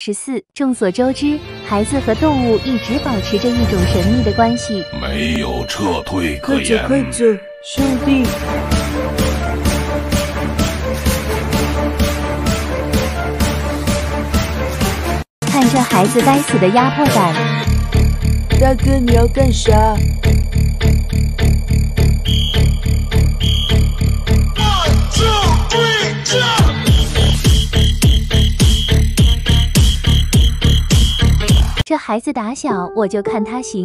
十四，众所周知，孩子和动物一直保持着一种神秘的关系。没有撤退可快走。快走，兄弟！看这孩子该死的压迫感，大哥你要干啥？这孩子打小我就看他行。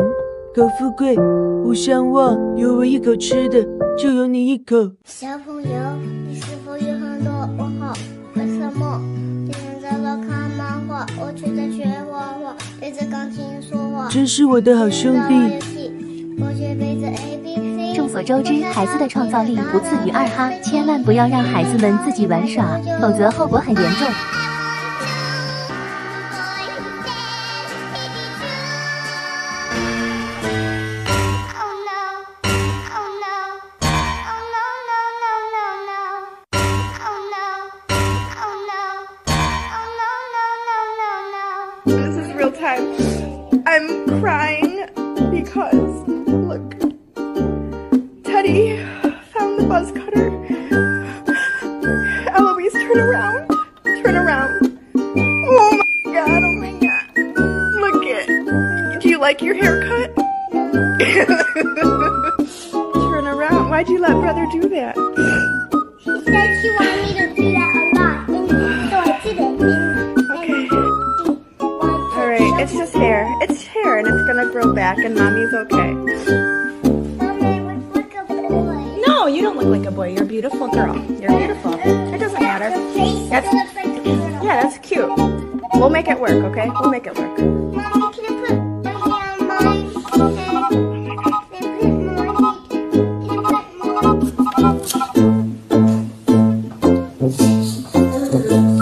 狗富贵，无相忘，有我一口吃的，就有你一口。小朋友，你是否有很多问号？为什么天天在那看漫画，我却在学画画，对着钢琴说话？真是我的好兄弟。我却背着 A B C。众所周知，孩子的创造力不次于二哈，千万不要让孩子们自己玩耍，否则后果很严重。This is real time. I'm crying because look, Teddy found the buzz cutter. Eloise, turn around. Turn around. Oh my god, oh my god. Look it. Do you like your haircut? turn around. Why'd you let brother do that? She said she wanted It's just hair. It's hair and it's gonna grow back and mommy's okay. No, you don't look like a boy. You're a beautiful girl. You're beautiful. It doesn't matter. That's, yeah, that's cute. We'll make it work, okay? We'll make it work. Mommy, can put